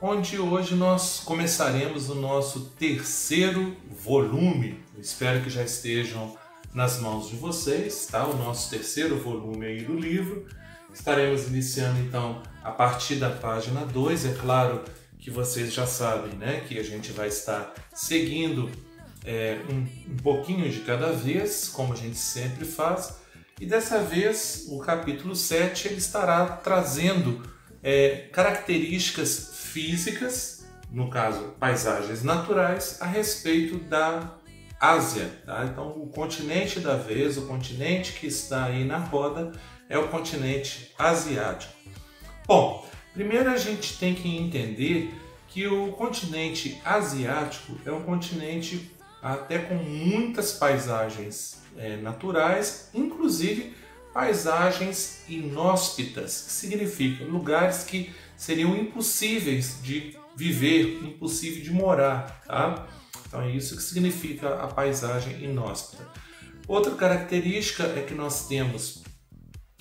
onde hoje nós começaremos o nosso terceiro volume. Eu espero que já estejam nas mãos de vocês, tá? O nosso terceiro volume aí do livro. Estaremos iniciando então a partir da página 2. É claro que vocês já sabem, né, que a gente vai estar seguindo é, um, um pouquinho de cada vez, como a gente sempre faz. E dessa vez, o capítulo 7 ele estará trazendo é, características físicas, no caso, paisagens naturais, a respeito da Ásia. Tá? Então, o continente da vez, o continente que está aí na roda, é o continente asiático. Bom, primeiro a gente tem que entender que o continente asiático é um continente até com muitas paisagens é, naturais, inclusive paisagens inóspitas, que significa lugares que seriam impossíveis de viver, impossível de morar, tá? Então é isso que significa a paisagem inóspita. Outra característica é que nós temos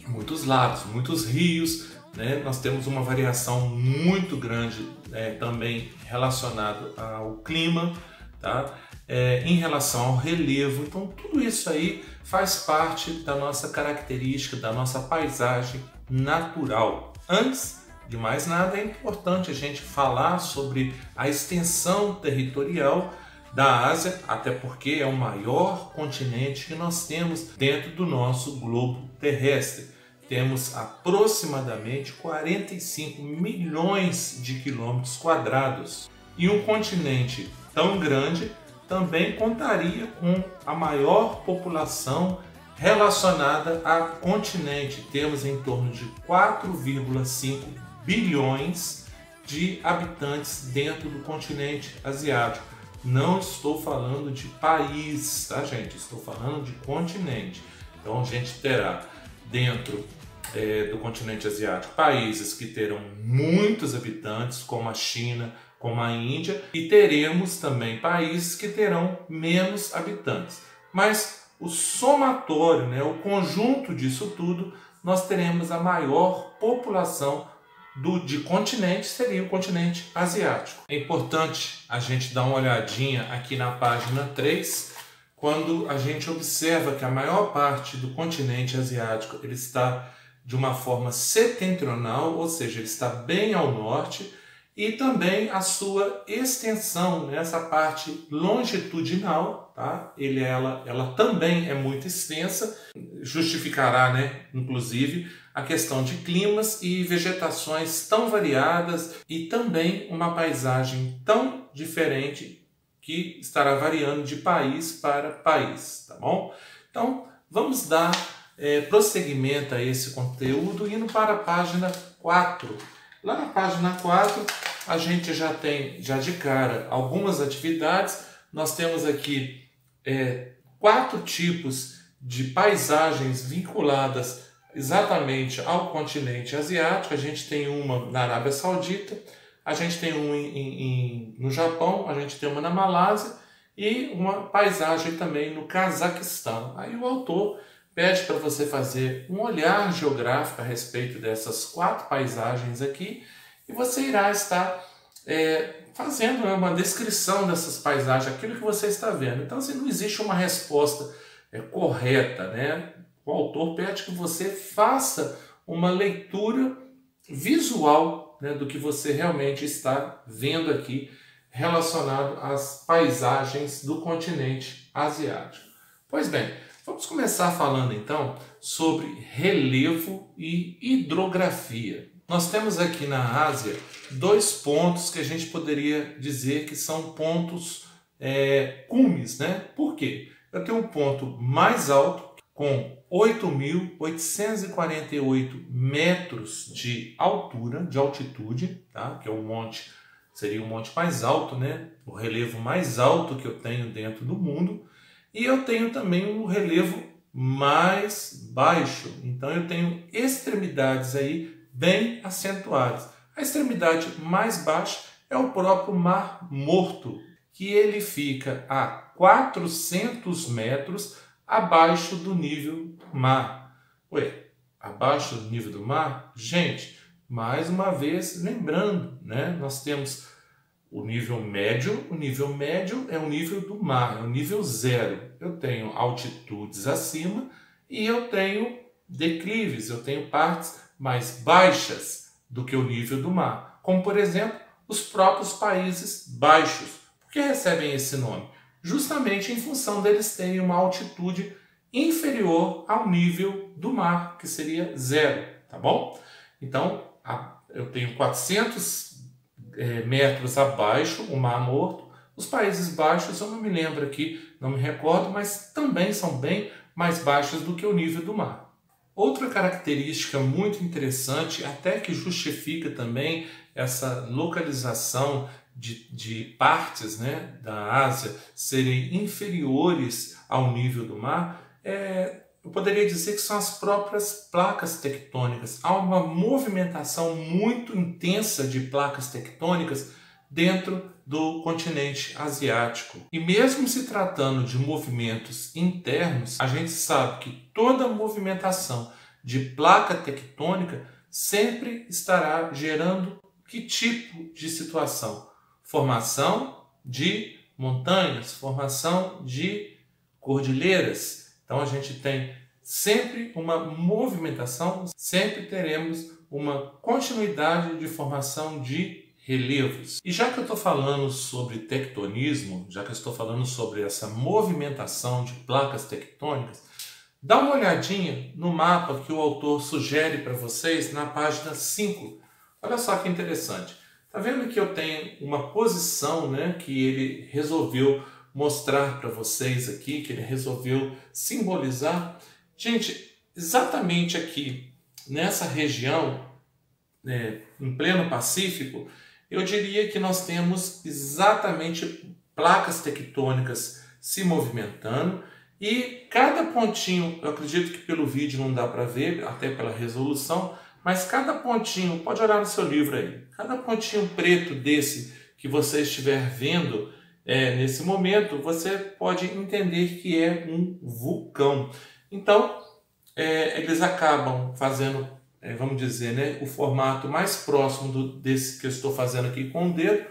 muitos lagos, muitos rios, né? nós temos uma variação muito grande né, também relacionada ao clima, tá? É, em relação ao relevo. Então, tudo isso aí faz parte da nossa característica, da nossa paisagem natural. Antes de mais nada, é importante a gente falar sobre a extensão territorial da Ásia, até porque é o maior continente que nós temos dentro do nosso globo terrestre temos aproximadamente 45 milhões de quilômetros quadrados. E um continente tão grande também contaria com a maior população relacionada a continente. Temos em torno de 4,5 bilhões de habitantes dentro do continente asiático. Não estou falando de país, tá, gente? Estou falando de continente. Então a gente terá dentro é, do continente asiático, países que terão muitos habitantes, como a China, como a Índia, e teremos também países que terão menos habitantes. Mas o somatório, né, o conjunto disso tudo, nós teremos a maior população do, de continente seria o continente asiático. É importante a gente dar uma olhadinha aqui na página 3, quando a gente observa que a maior parte do continente asiático ele está de uma forma setentrional, ou seja, ele está bem ao norte, e também a sua extensão nessa parte longitudinal, tá? Ele, ela, ela também é muito extensa, justificará, né, inclusive, a questão de climas e vegetações tão variadas e também uma paisagem tão diferente que estará variando de país para país, tá bom? Então, vamos dar é, prosseguimento a esse conteúdo indo para a página 4. Lá na página 4, a gente já tem, já de cara, algumas atividades. Nós temos aqui é, quatro tipos de paisagens vinculadas exatamente ao continente asiático. A gente tem uma na Arábia Saudita, a gente tem uma em, em, no Japão, a gente tem uma na Malásia e uma paisagem também no Cazaquistão. Aí o autor pede para você fazer um olhar geográfico a respeito dessas quatro paisagens aqui e você irá estar é, fazendo uma descrição dessas paisagens, aquilo que você está vendo. Então, assim, não existe uma resposta é, correta, né? O autor pede que você faça uma leitura visual né, do que você realmente está vendo aqui relacionado às paisagens do continente asiático. Pois bem, Vamos começar falando então sobre relevo e hidrografia. Nós temos aqui na Ásia dois pontos que a gente poderia dizer que são pontos é, cumes, né? Por quê? Eu tenho um ponto mais alto com 8.848 metros de altura, de altitude, tá? que é o monte, seria o monte mais alto, né? o relevo mais alto que eu tenho dentro do mundo. E eu tenho também um relevo mais baixo. Então eu tenho extremidades aí bem acentuados. A extremidade mais baixa é o próprio Mar Morto, que ele fica a 400 metros abaixo do nível do mar. Ué, abaixo do nível do mar? Gente, mais uma vez lembrando, né? Nós temos o nível médio, o nível médio é o nível do mar, é o nível zero. Eu tenho altitudes acima e eu tenho declives, eu tenho partes mais baixas do que o nível do mar, como por exemplo os próprios países baixos. Por que recebem esse nome? Justamente em função deles terem uma altitude inferior ao nível do mar, que seria zero, tá bom? Então, eu tenho 400 é, metros abaixo o Mar Morto. Os Países Baixos, eu não me lembro aqui, não me recordo, mas também são bem mais baixos do que o nível do mar. Outra característica muito interessante, até que justifica também essa localização de, de partes né, da Ásia serem inferiores ao nível do mar, é, eu poderia dizer que são as próprias placas tectônicas. Há uma movimentação muito intensa de placas tectônicas dentro do continente asiático. E mesmo se tratando de movimentos internos, a gente sabe que toda movimentação de placa tectônica sempre estará gerando que tipo de situação? Formação de montanhas, formação de cordilheiras. Então a gente tem sempre uma movimentação, sempre teremos uma continuidade de formação de relevos. E já que eu estou falando sobre tectonismo, já que eu estou falando sobre essa movimentação de placas tectônicas, dá uma olhadinha no mapa que o autor sugere para vocês na página 5. Olha só que interessante. Tá vendo que eu tenho uma posição, né, que ele resolveu mostrar para vocês aqui, que ele resolveu simbolizar? Gente, exatamente aqui nessa região, né, em pleno Pacífico, eu diria que nós temos exatamente placas tectônicas se movimentando e cada pontinho, eu acredito que pelo vídeo não dá para ver, até pela resolução, mas cada pontinho, pode olhar no seu livro aí, cada pontinho preto desse que você estiver vendo é, nesse momento, você pode entender que é um vulcão. Então, é, eles acabam fazendo é, vamos dizer, né, o formato mais próximo do, desse que eu estou fazendo aqui com o dedo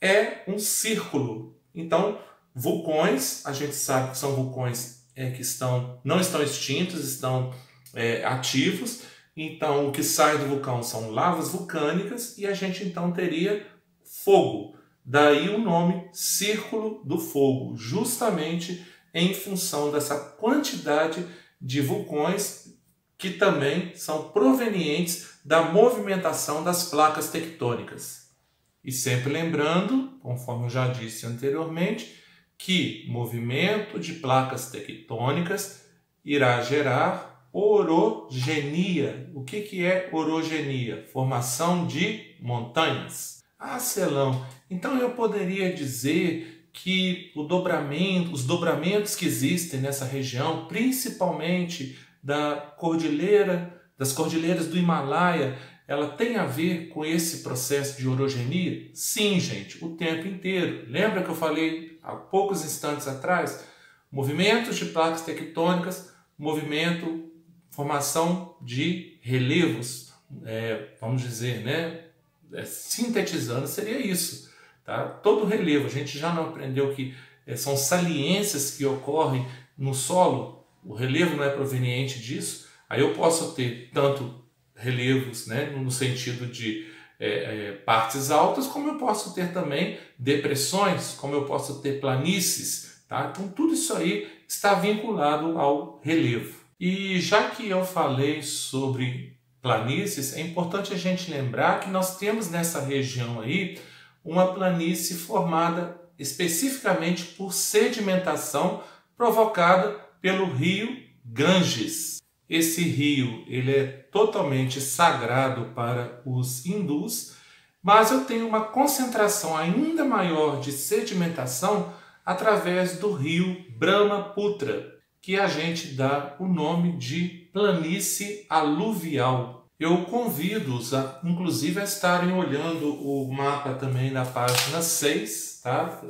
é um círculo. Então, vulcões, a gente sabe que são vulcões é, que estão, não estão extintos, estão é, ativos. Então, o que sai do vulcão são lavas vulcânicas e a gente então teria fogo. Daí o nome Círculo do Fogo, justamente em função dessa quantidade de vulcões que também são provenientes da movimentação das placas tectônicas. E sempre lembrando, conforme eu já disse anteriormente, que movimento de placas tectônicas irá gerar orogenia. O que, que é orogenia? Formação de montanhas. Ah, Celão, então eu poderia dizer que o dobramento, os dobramentos que existem nessa região, principalmente da cordilheira, das cordilheiras do Himalaia, ela tem a ver com esse processo de orogenia? Sim, gente, o tempo inteiro. Lembra que eu falei há poucos instantes atrás? Movimentos de placas tectônicas, movimento, formação de relevos, é, vamos dizer, né? É, sintetizando, seria isso. Tá? Todo relevo, a gente já não aprendeu que é, são saliências que ocorrem no solo o relevo não é proveniente disso, aí eu posso ter tanto relevos né, no sentido de é, é, partes altas, como eu posso ter também depressões, como eu posso ter planícies. Tá? Então, tudo isso aí está vinculado ao relevo. E já que eu falei sobre planícies, é importante a gente lembrar que nós temos nessa região aí uma planície formada especificamente por sedimentação provocada pelo rio Ganges. Esse rio ele é totalmente sagrado para os hindus, mas eu tenho uma concentração ainda maior de sedimentação através do rio Brahmaputra, que a gente dá o nome de planície aluvial. Eu convido-os, a, inclusive, a estarem olhando o mapa também da página 6, tá?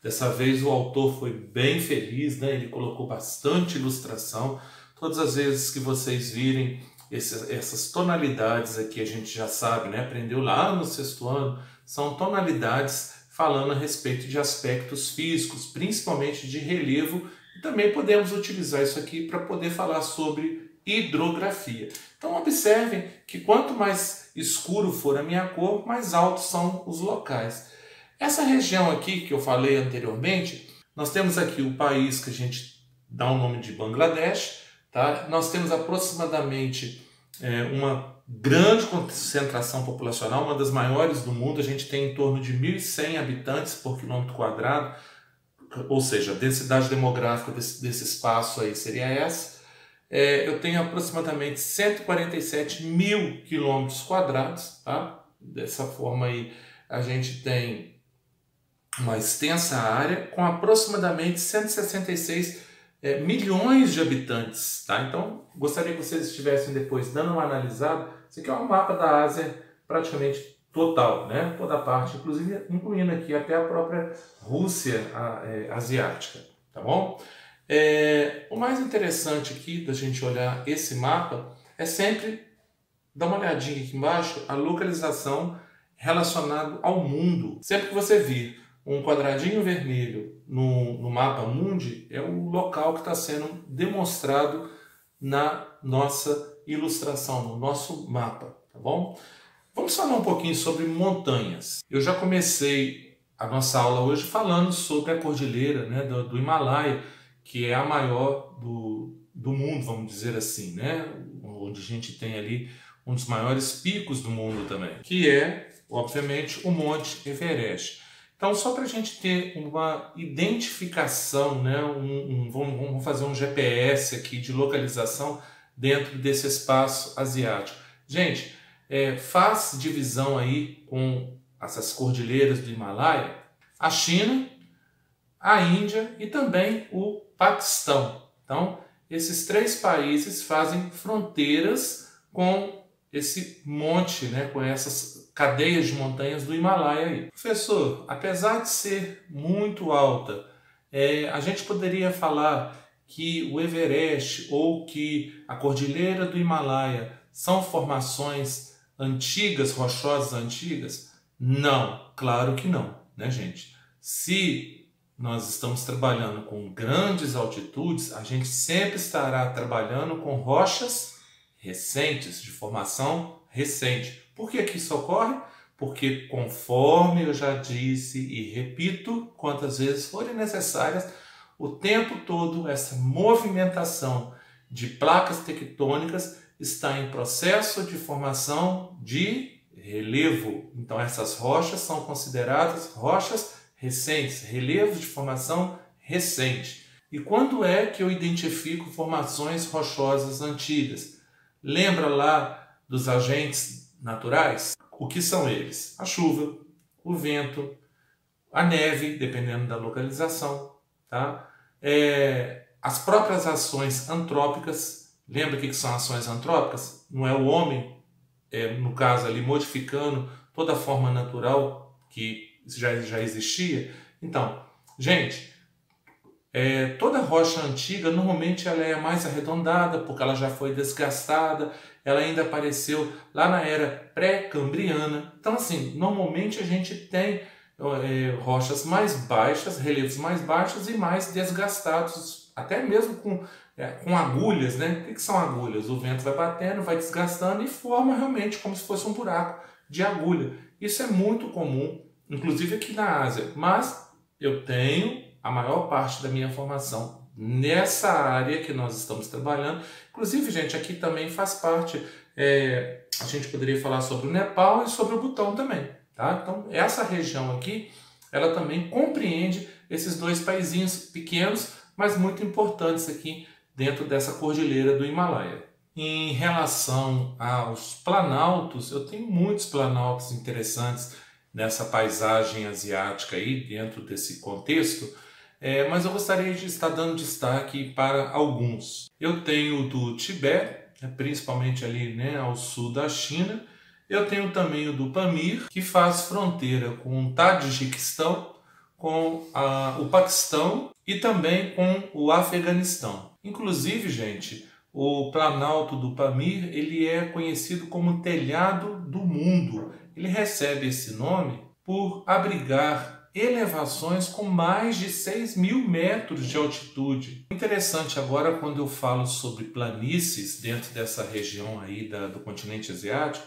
Dessa vez o autor foi bem feliz, né? ele colocou bastante ilustração. Todas as vezes que vocês virem esses, essas tonalidades aqui, a gente já sabe, né? aprendeu lá no sexto ano, são tonalidades falando a respeito de aspectos físicos, principalmente de relevo, também podemos utilizar isso aqui para poder falar sobre hidrografia. Então observem que quanto mais escuro for a minha cor, mais altos são os locais. Essa região aqui que eu falei anteriormente, nós temos aqui o país que a gente dá o nome de Bangladesh, tá? nós temos aproximadamente é, uma grande concentração populacional, uma das maiores do mundo, a gente tem em torno de 1.100 habitantes por quilômetro quadrado, ou seja, a densidade demográfica desse, desse espaço aí seria essa. É, eu tenho aproximadamente 147 mil quilômetros quadrados, tá? Dessa forma aí a gente tem uma extensa área com aproximadamente 166 é, milhões de habitantes, tá? Então, gostaria que vocês estivessem depois dando uma analisada. Isso aqui é um mapa da Ásia praticamente total, né? Toda a parte, inclusive incluindo aqui até a própria Rússia a, é, asiática, tá bom? É, o mais interessante aqui da gente olhar esse mapa é sempre dar uma olhadinha aqui embaixo a localização relacionada ao mundo. Sempre que você vir um quadradinho vermelho no, no mapa mundi, é o local que está sendo demonstrado na nossa ilustração, no nosso mapa, tá bom? Vamos falar um pouquinho sobre montanhas. Eu já comecei a nossa aula hoje falando sobre a cordilheira né, do, do Himalaia, que é a maior do, do mundo, vamos dizer assim, né? onde a gente tem ali um dos maiores picos do mundo também, que é, obviamente, o Monte Everest. Então, só para a gente ter uma identificação, né? Um, um, vamos, fazer um GPS aqui de localização dentro desse espaço asiático. Gente, é, faz divisão aí com essas cordilheiras do Himalaia, a China, a Índia e também o Paquistão. Então, esses três países fazem fronteiras com esse monte, né, com essas cadeias de montanhas do Himalaia. Aí. Professor, apesar de ser muito alta, é, a gente poderia falar que o Everest ou que a Cordilheira do Himalaia são formações antigas, rochosas antigas? Não, claro que não, né, gente? Se nós estamos trabalhando com grandes altitudes, a gente sempre estará trabalhando com rochas recentes, de formação recente. Por que, que isso ocorre? Porque, conforme eu já disse e repito quantas vezes forem necessárias, o tempo todo essa movimentação de placas tectônicas está em processo de formação de relevo. Então, essas rochas são consideradas rochas recentes, relevos de formação recente. E quando é que eu identifico formações rochosas antigas? Lembra lá dos agentes naturais? O que são eles? A chuva, o vento, a neve, dependendo da localização, tá? É, as próprias ações antrópicas Lembra o que são ações antrópicas? Não é o homem, é, no caso ali, modificando toda a forma natural que já, já existia? Então, gente, é, toda rocha antiga normalmente ela é mais arredondada porque ela já foi desgastada, ela ainda apareceu lá na era pré-cambriana. Então, assim, normalmente a gente tem é, rochas mais baixas, relevos mais baixos e mais desgastados, até mesmo com é, com agulhas, né? O que, que são agulhas? O vento vai batendo, vai desgastando e forma realmente como se fosse um buraco de agulha. Isso é muito comum, inclusive aqui na Ásia. Mas eu tenho a maior parte da minha formação nessa área que nós estamos trabalhando. Inclusive, gente, aqui também faz parte. É, a gente poderia falar sobre o Nepal e sobre o Butão também, tá? Então, essa região aqui, ela também compreende esses dois paizinhos pequenos, mas muito importantes aqui dentro dessa cordilheira do Himalaia. Em relação aos planaltos, eu tenho muitos planaltos interessantes nessa paisagem asiática aí, dentro desse contexto, é, mas eu gostaria de estar dando destaque para alguns. Eu tenho do Tibete, né, principalmente ali né, ao sul da China. Eu tenho também o do Pamir, que faz fronteira com o Tajiquistão, com a, o Paquistão e também com o Afeganistão. Inclusive, gente, o Planalto do Pamir ele é conhecido como telhado do mundo. Ele recebe esse nome por abrigar elevações com mais de 6 mil metros de altitude. Interessante agora quando eu falo sobre planícies dentro dessa região aí da, do continente asiático,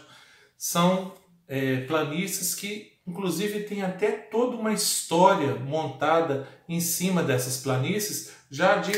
são é, planícies que inclusive tem até toda uma história montada em cima dessas planícies já de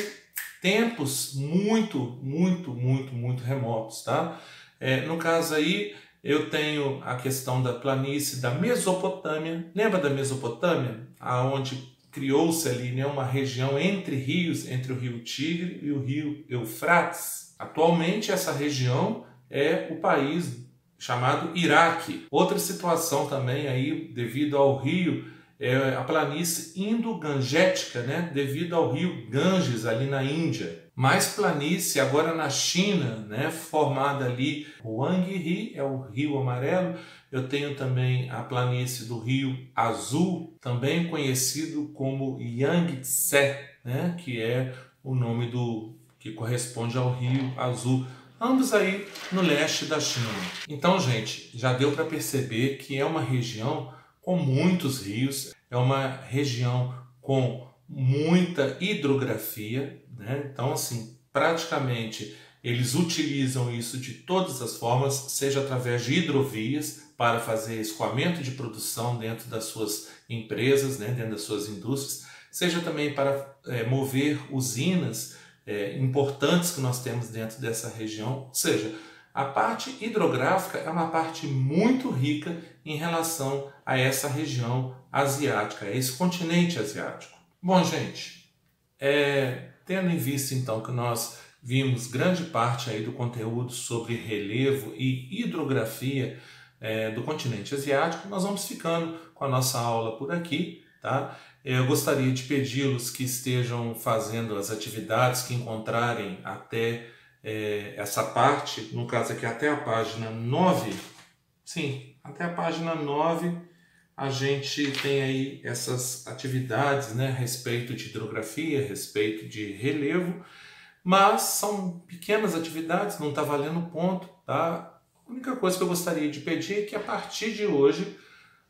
tempos muito, muito, muito, muito remotos, tá? É, no caso aí, eu tenho a questão da planície da Mesopotâmia. Lembra da Mesopotâmia? Aonde criou-se ali né, uma região entre rios, entre o rio Tigre e o rio Eufrates. Atualmente essa região é o país chamado Iraque. Outra situação também aí devido ao rio é a planície indo-gangética, né, devido ao rio Ganges ali na Índia. Mais planície agora na China, né, formada ali o Huanghe, é o rio amarelo. Eu tenho também a planície do rio Azul, também conhecido como Yangtze, né, que é o nome do que corresponde ao rio Azul ambos aí no leste da China. Então, gente, já deu para perceber que é uma região com muitos rios, é uma região com muita hidrografia, né? Então, assim, praticamente eles utilizam isso de todas as formas, seja através de hidrovias para fazer escoamento de produção dentro das suas empresas, né? dentro das suas indústrias, seja também para é, mover usinas é, importantes que nós temos dentro dessa região, ou seja, a parte hidrográfica é uma parte muito rica em relação a essa região asiática, a esse continente asiático. Bom, gente, é, tendo em vista então que nós vimos grande parte aí do conteúdo sobre relevo e hidrografia é, do continente asiático, nós vamos ficando com a nossa aula por aqui, tá? Eu gostaria de pedi-los que estejam fazendo as atividades que encontrarem até é, essa parte, no caso aqui até a página 9, sim, até a página 9 a gente tem aí essas atividades né, a respeito de hidrografia, a respeito de relevo, mas são pequenas atividades, não está valendo ponto, tá? A única coisa que eu gostaria de pedir é que a partir de hoje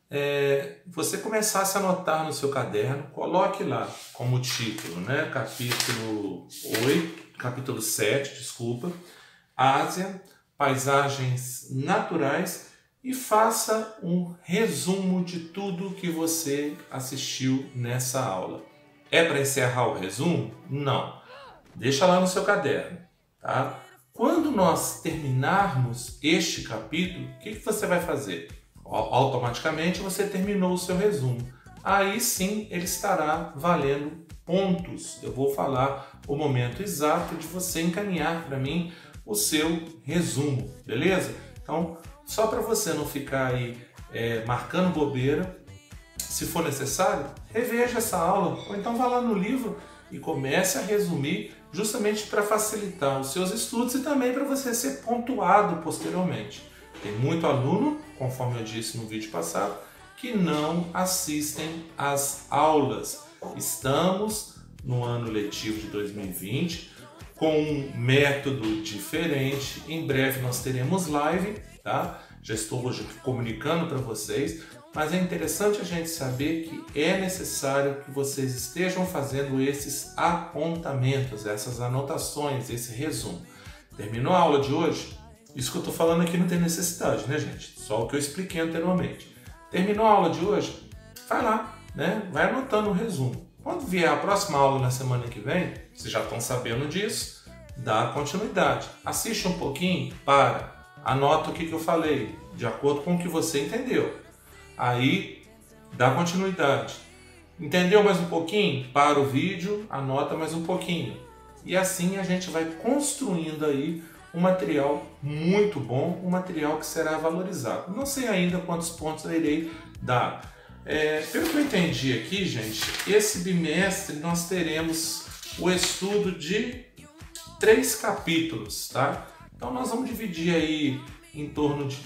é, você começasse a anotar no seu caderno, coloque lá como título, né, capítulo 8, capítulo 7, desculpa, Ásia, paisagens naturais e faça um resumo de tudo que você assistiu nessa aula. É para encerrar o resumo? Não. Deixa lá no seu caderno, tá? Quando nós terminarmos este capítulo, o que, que você vai fazer? Automaticamente você terminou o seu resumo. Aí sim ele estará valendo pontos. Eu vou falar o momento exato de você encaminhar para mim o seu resumo, beleza? Então, só para você não ficar aí é, marcando bobeira, se for necessário, reveja essa aula ou então vá lá no livro e comece a resumir justamente para facilitar os seus estudos e também para você ser pontuado posteriormente. Tem muito aluno, conforme eu disse no vídeo passado, que não assistem às aulas Estamos no ano letivo de 2020 com um método diferente. Em breve nós teremos live, tá? Já estou hoje comunicando para vocês, mas é interessante a gente saber que é necessário que vocês estejam fazendo esses apontamentos, essas anotações, esse resumo. Terminou a aula de hoje? Isso que eu estou falando aqui não tem necessidade, né, gente? Só o que eu expliquei anteriormente. Terminou a aula de hoje? Vai lá, né? Vai anotando o resumo. Quando vier a próxima aula na semana que vem, vocês já estão sabendo disso, dá continuidade. Assiste um pouquinho, para, anota o que, que eu falei, de acordo com o que você entendeu. Aí, dá continuidade. Entendeu mais um pouquinho? Para o vídeo, anota mais um pouquinho. E assim a gente vai construindo aí um material muito bom, um material que será valorizado. Não sei ainda quantos pontos eu irei dar, é, pelo que eu entendi aqui, gente, esse bimestre nós teremos o estudo de três capítulos, tá? Então nós vamos dividir aí em torno de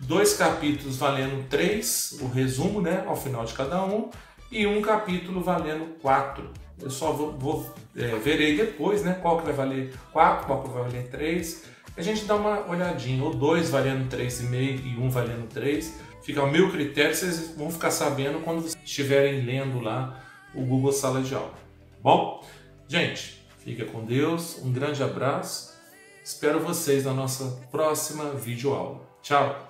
dois capítulos valendo três, o resumo, né, ao final de cada um, e um capítulo valendo quatro. Eu só vou, vou é, verei depois, né, qual que vai valer quatro, qual que vai valer três. A gente dá uma olhadinha, ou dois valendo três e meio e um valendo três. Fica ao meu critério, vocês vão ficar sabendo quando estiverem lendo lá o Google Sala de Aula. Bom, gente, fica com Deus, um grande abraço. Espero vocês na nossa próxima videoaula. Tchau!